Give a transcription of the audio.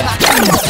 Yeah.